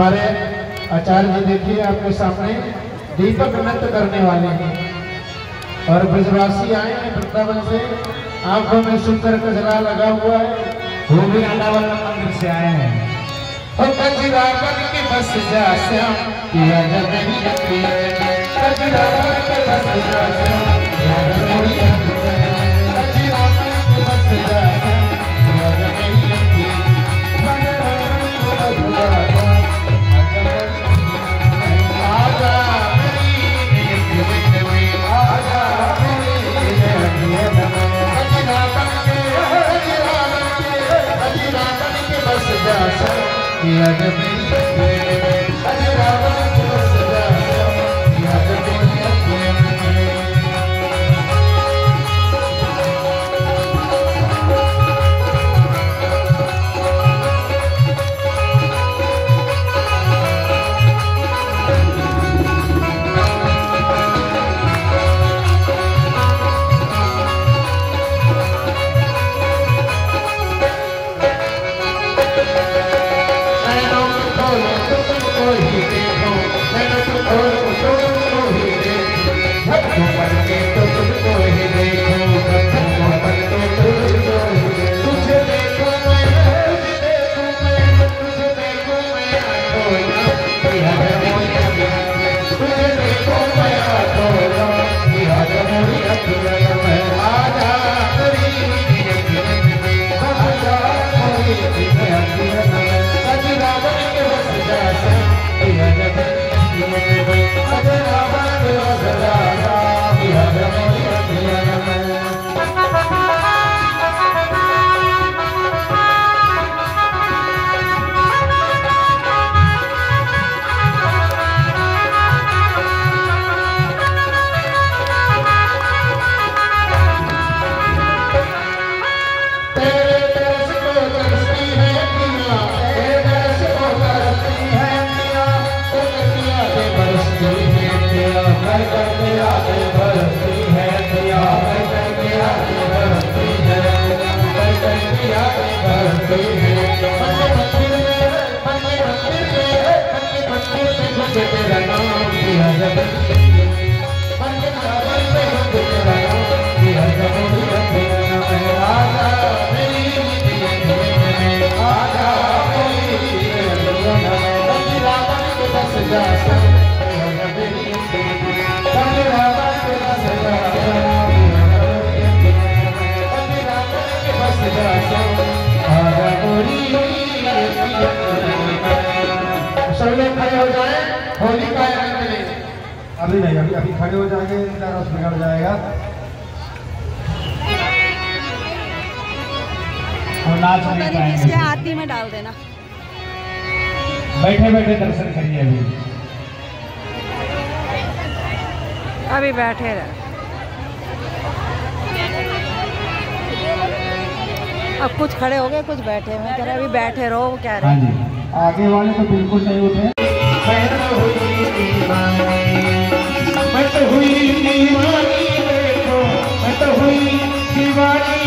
हमारे आचार्य जी देखिए, आपके सामने दीपक नृत्य करने वाले हैं। और ब्रजवासी आए हैं वृंदावन से। आँखों में सुंदर कजरा लगा हुआ है। वो भी आंडावाला मंदिर से आए हैं। और बस जा श्याम, किया जा Yeah, Hoy Amém. अभी नहीं अभी अभी खड़े हो जाएँगे रस बिगड़ जाएगा। और नाच तो नहीं पाएँगे। इसके आरती में डाल देना। बैठे बैठे दर्शन करिए अभी। अभी बैठे रहे। अब कुछ खड़े हो गए कुछ बैठे हुए कह रहे अभी बैठे रहो वो कह रहे हैं। हाँ आगे वाले तो बिल्कुल नहीं उठे। हुई दीमारीखो हुई दीवानी